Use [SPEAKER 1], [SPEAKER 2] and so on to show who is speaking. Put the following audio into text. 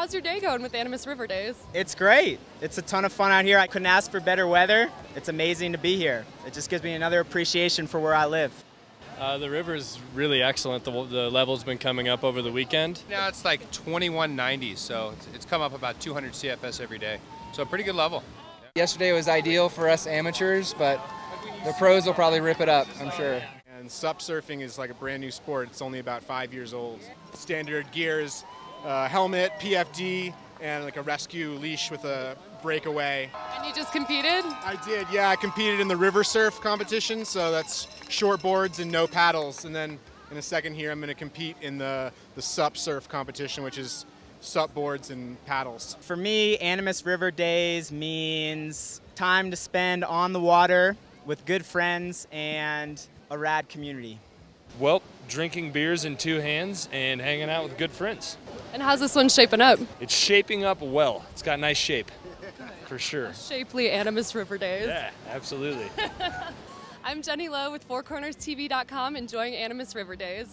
[SPEAKER 1] how's your day going with Animas River Days?
[SPEAKER 2] It's great. It's a ton of fun out here. I couldn't ask for better weather. It's amazing to be here. It just gives me another appreciation for where I live.
[SPEAKER 3] Uh, the river is really excellent. The, the level's been coming up over the weekend.
[SPEAKER 4] Now it's like 2190, so it's, it's come up about 200 CFS every day. So a pretty good level.
[SPEAKER 5] Yesterday was ideal for us amateurs, but the pros will probably rip it up, I'm sure.
[SPEAKER 6] And sup surfing is like a brand new sport. It's only about five years old. Standard gears, uh, helmet, PFD, and like a rescue leash with a breakaway.
[SPEAKER 1] And you just competed?
[SPEAKER 6] I did, yeah. I competed in the river surf competition, so that's short boards and no paddles. And then in a second here, I'm going to compete in the, the sup surf competition, which is sup boards and paddles.
[SPEAKER 2] For me, Animas River Days means time to spend on the water with good friends and a rad community.
[SPEAKER 3] Well, drinking beers in two hands and hanging out with good friends.
[SPEAKER 1] And how's this one shaping up?
[SPEAKER 3] It's shaping up well. It's got nice shape, for sure.
[SPEAKER 1] Shapely Animas River Days.
[SPEAKER 3] Yeah, absolutely.
[SPEAKER 1] I'm Jenny Low with FourCornersTV.com enjoying Animas River Days.